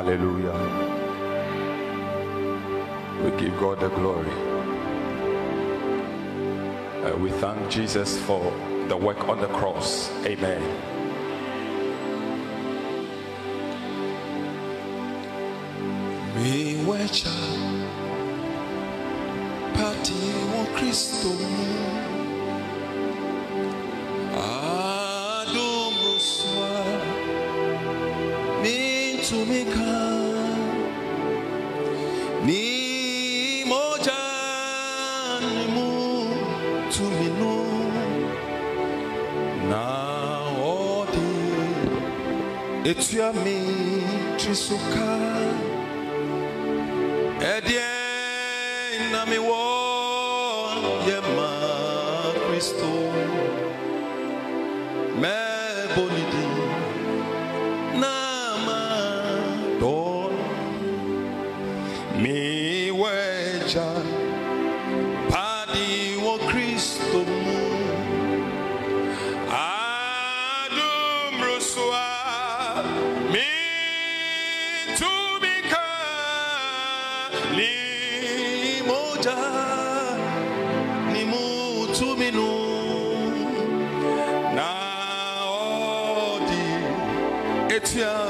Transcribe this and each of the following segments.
Hallelujah. We give God the glory. Uh, we thank Jesus for the work on the cross. Amen. etu ami tiri so ka ɛdeɛ nami wɔ ma kristo mɛ boni. limoja ni mutu minu. Etia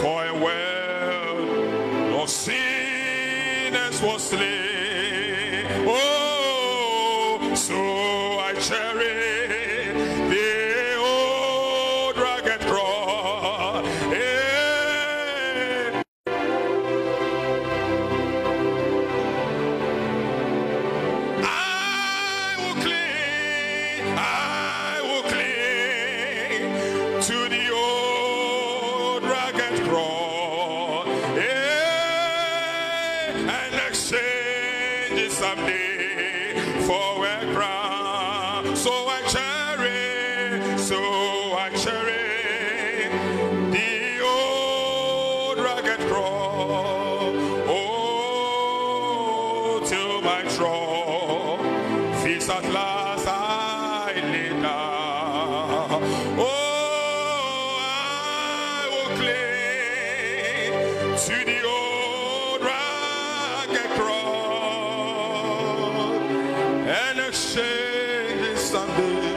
for a world of sinners was slain. exchange it someday for sing this Sunday.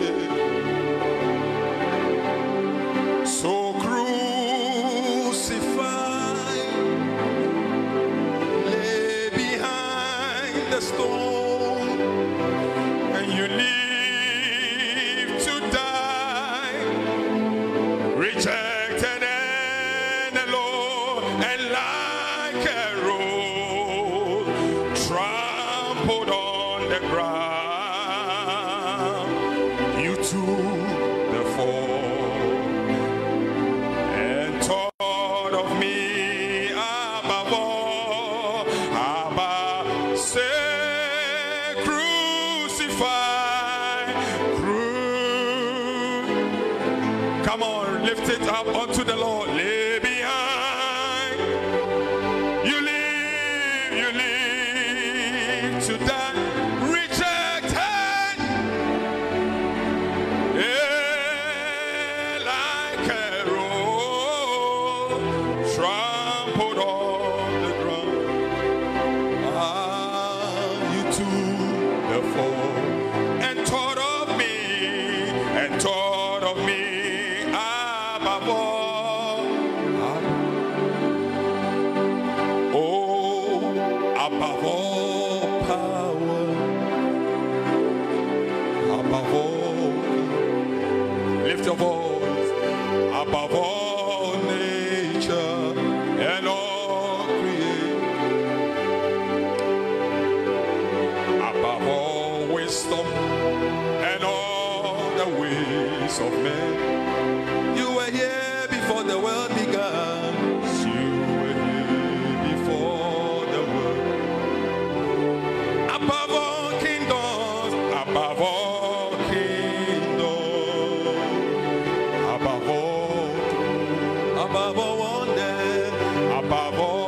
azul. above all nature and all creation, above all wisdom and all the ways of men. You were here before the world began. pavor.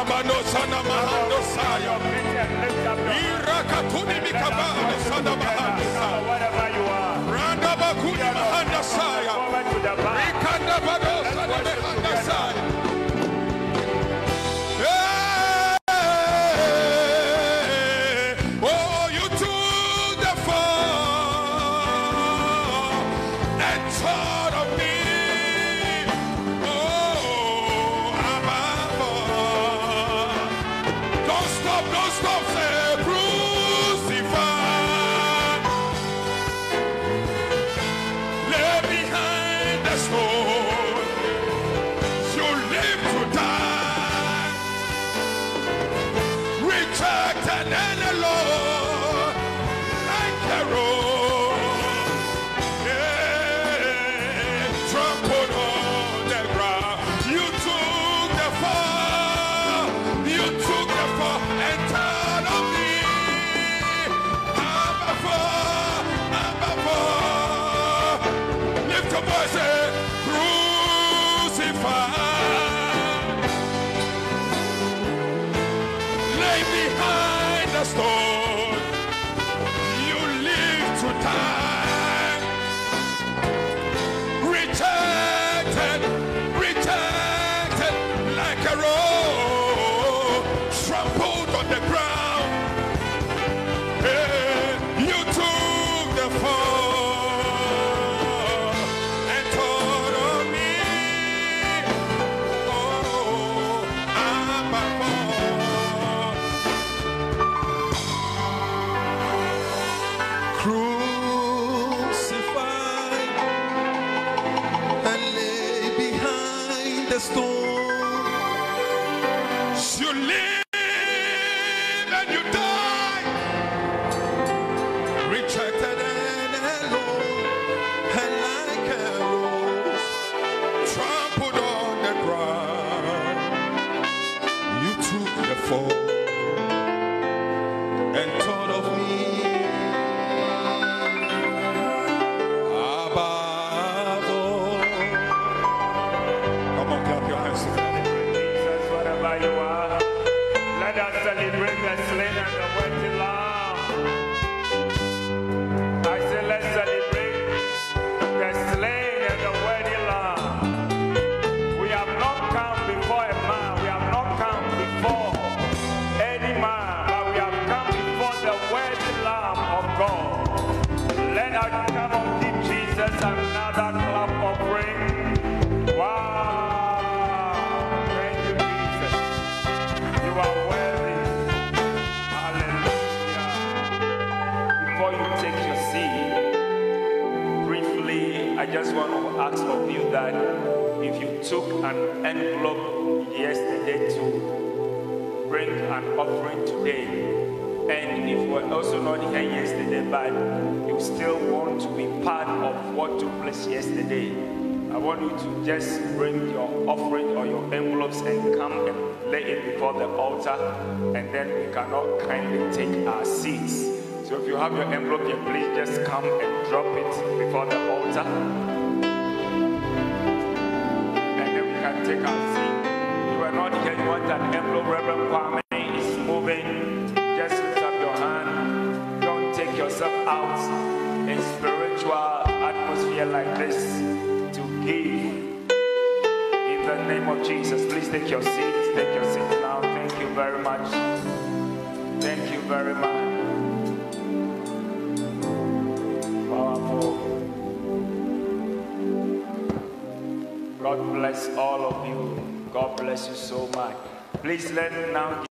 Ramano Sana Mahando Saya. Irakatuni Mikaba Sana Mahando Saya. Randa Bakuni Mahanda Saya. Rikanda Bado Sana Mahanda Saya. an envelope yesterday to bring an offering today. And if you were also not here yesterday, but you still want to be part of what took place yesterday, I want you to just bring your offering or your envelopes and come and lay it before the altar, and then we cannot kindly take our seats. So if you have your envelope here, please just come and drop it before the altar. You were not here, you want an envelope, Reverend Kwame. God bless all of you. God bless you so much. Please let me now.